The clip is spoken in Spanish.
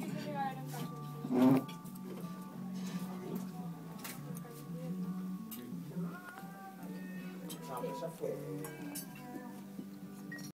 No, esa fue.